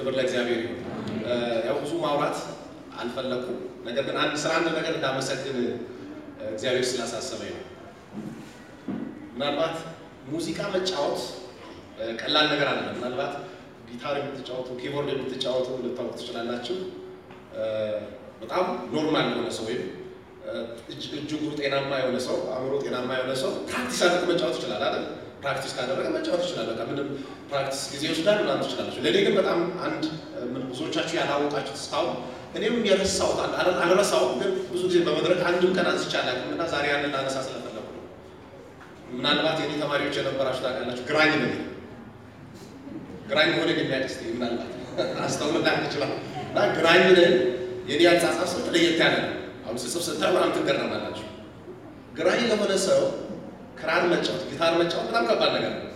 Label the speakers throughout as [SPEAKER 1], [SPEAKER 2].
[SPEAKER 1] ክብር ለእግዚአብሔር ይሁን። ያው ብዙ ማውራት አልፈለኩም። ነገር ግን አንድ ስራ አንድ ነገር እንዳመሰግን እግዚአብሔር ስላሳሰበኝ ነው። ምናልባት ሙዚቃ መጫወት ቀላል ነገር አይደለም። ምናልባት ጊታር የምትጫወቱ keyboard የምትጫወቱ ልታወቅ ትችላላችሁ። በጣም normal የሆነ ሰው ወይም እጅጉ ጤናማ የሆነ ሰው አእምሮ ጤናማ የሆነ ሰው practice አድርጎ መጫወት ይችላል አይደል? practice ካደረገ መጫወት ይችላል። በቃ ምንም practice ጊዜ ይወስዳል ምናምን ትችላላችሁ። ለእኔ ግን በጣም አንድ ብዙዎቻችሁ ያላወቃችሁት እስካሁን እኔም የረሳሁት አልረሳሁም፣ ግን ብዙ ጊዜ በመድረክ አንድም ቀን አንስቼ አላውቅም እና ዛሬ ያንን አነሳ ስለፈለኩ ነው። ምናልባት የኔ ተማሪዎች የነበራችሁ ታውቃላችሁ፣ ግራኝ ነው ግራኝ ሆነ የሚያቀስ ምናልባት አስተውልና ይችላል እና ግራኝ ነን። የኔ አጻጻፍ ስልት ለየት ያለ ነው። አሁን ስጽፍ ስታዩ በጣም ትገረማላችሁ። ግራኝ ለሆነ ሰው ክራር መጫወት፣ ጊታር መጫወት በጣም ከባድ ነገር ነው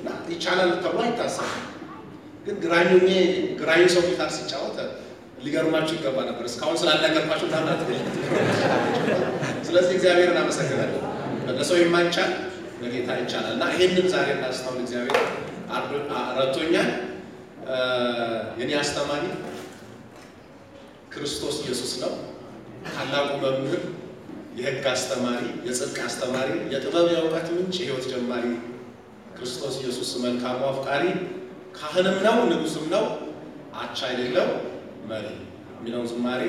[SPEAKER 1] እና ይቻላል ተብሎ አይታሰብም። ግን ግራኝ ግራኝ ሰው ጊታር ሲጫወት ሊገርማችሁ ይገባ ነበር። እስካሁን ስላልነገርኳችሁ ታምናት። ስለዚህ እግዚአብሔርን አመሰግናለሁ። ለሰው የማይቻል ለጌታ ይቻላል እና ይሄንን ዛሬ እንዳስታውል እግዚአብሔር ረድቶኛል። የኔ አስተማሪ ክርስቶስ ኢየሱስ ነው። ታላቁ መምህር፣ የሕግ አስተማሪ፣ የጽድቅ አስተማሪ፣ የጥበብ የእውቀት ምንጭ፣ የሕይወት ጀማሪ ክርስቶስ ኢየሱስ መልካሙ አፍቃሪ ካህንም ነው ንጉሥም ነው አቻ የሌለው መሪ የሚለውን ዝማሬ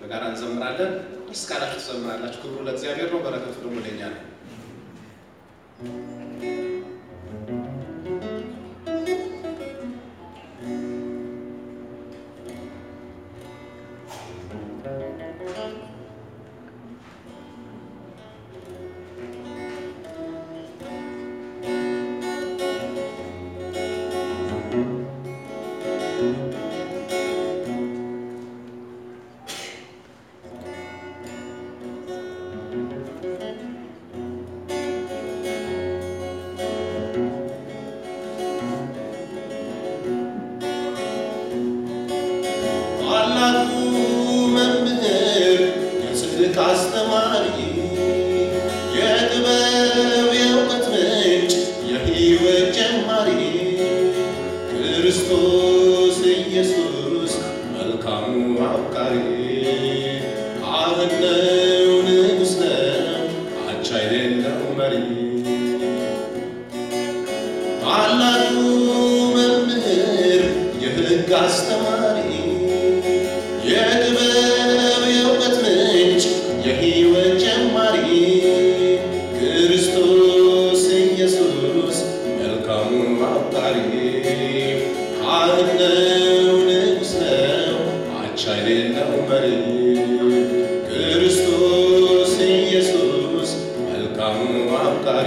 [SPEAKER 1] በጋራ እንዘምራለን። ደስ ካላችሁ ትዘምራላችሁ። ክብሩ ለእግዚአብሔር ነው፣ በረከቱ ደግሞ ለእኛ ነው።
[SPEAKER 2] አፍቃሪ ካህን ነው ንጉሥ ነው አቻ የሌለው ታላቁ መምህር የሕግ አስተማሪ ክርስቶስ ኢየሱስ መልካሙ አፍቃሪ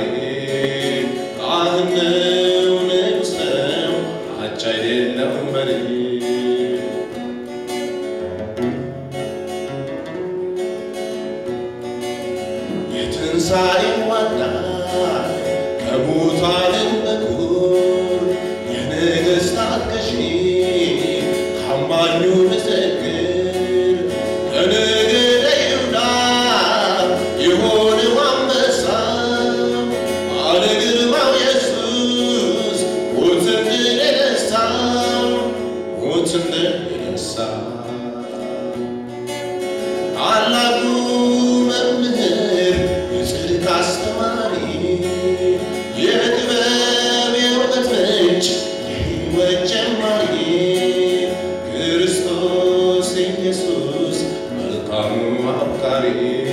[SPEAKER 2] አፍቃሪ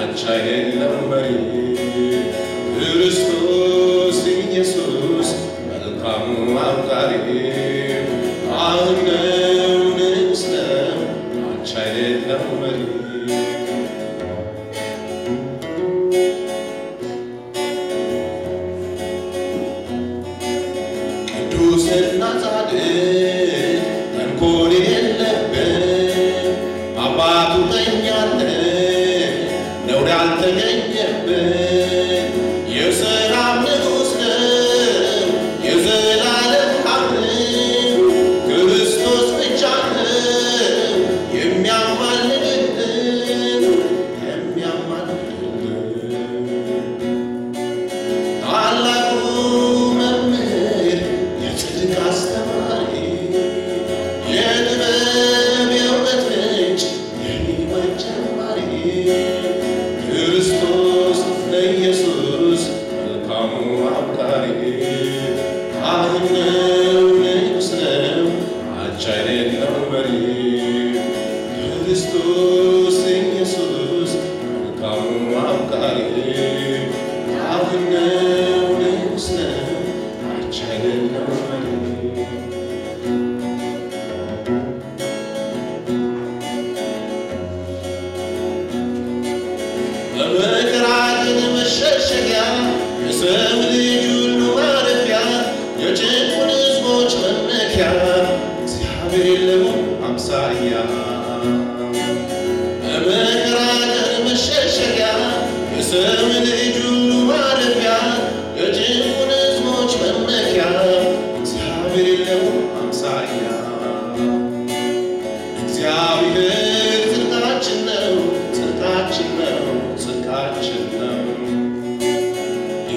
[SPEAKER 1] من شر المريض كريستوس يسوس القمر قريب ያልተገኘብን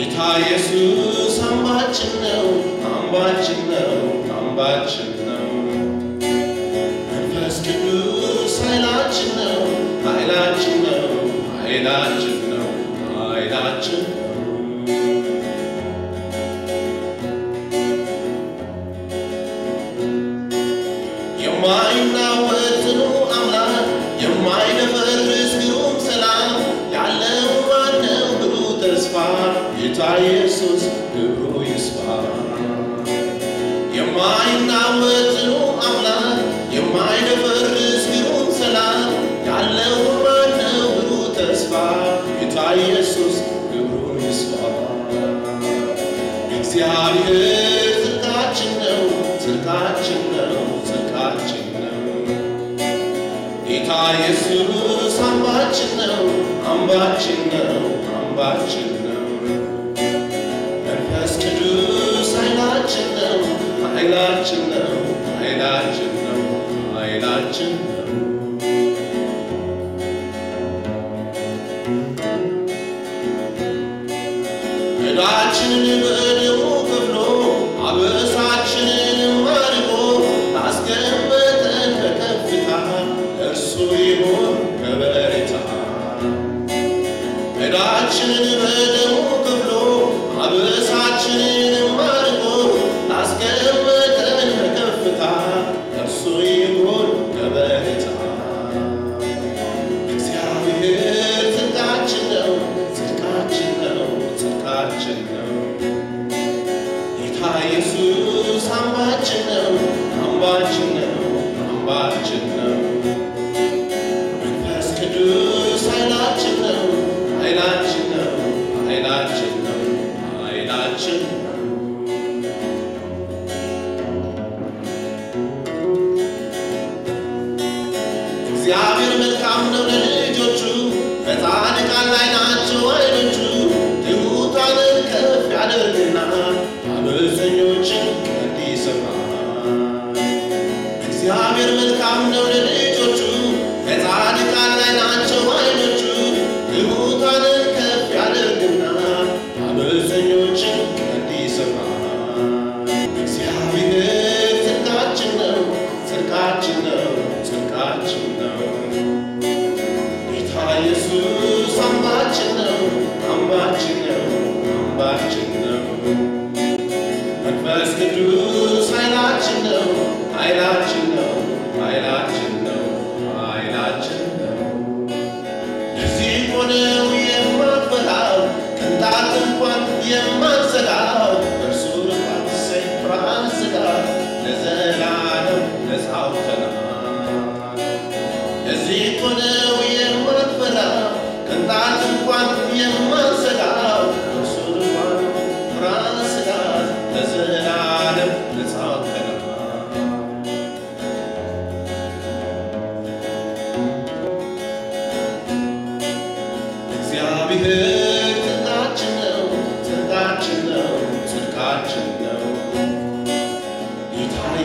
[SPEAKER 1] ጌታ ኢየሱስ አምባችን ነው፣ አምባችን ነው፣ አምባችን ነው። መንፈስ ቅዱስ ኃይላችን ነው፣ ኃይላችን ነው፣ ኃይላችን ነው፣ ኃይላችን
[SPEAKER 2] та Ісус керує спав. You might not work to Allah, you might have heard this room salam, Yalla Ubana Ruta Spa, Ita Jesus, Guru Ispa. Exihari, Zakachin now, Zakachin now, Zakachin now. Ita Jesus, I'm watching now, I'm watching now, I'm watching now.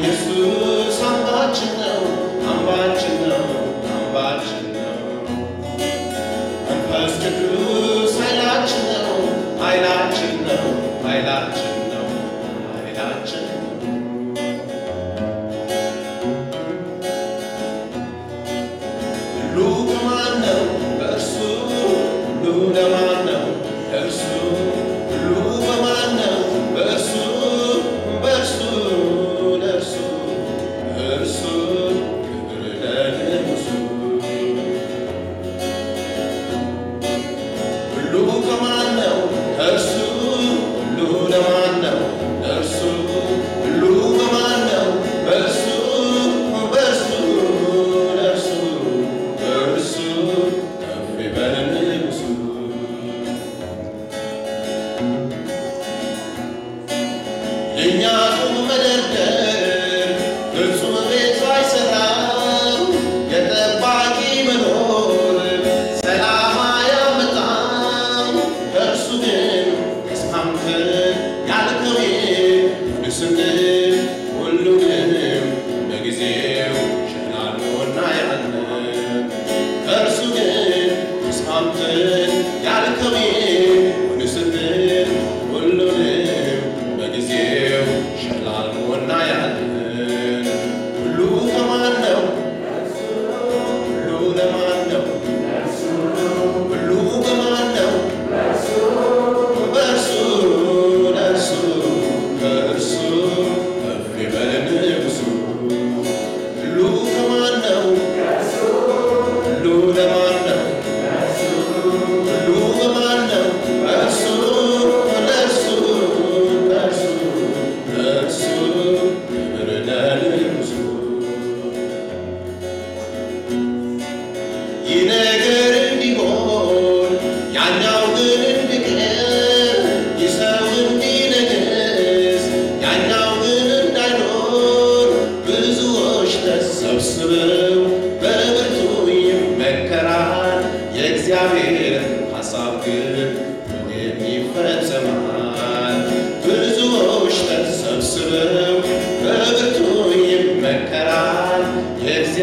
[SPEAKER 2] Jesus.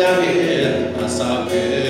[SPEAKER 2] i'm sorry.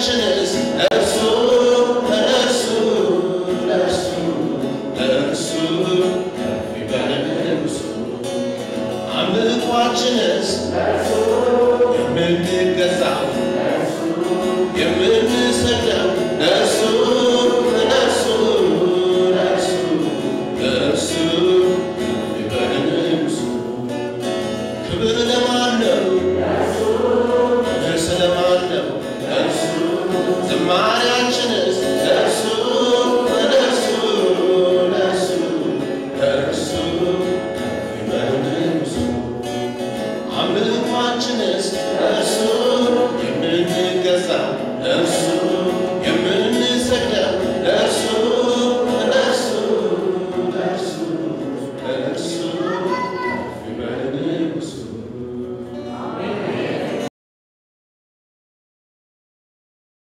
[SPEAKER 2] action is The Maharaj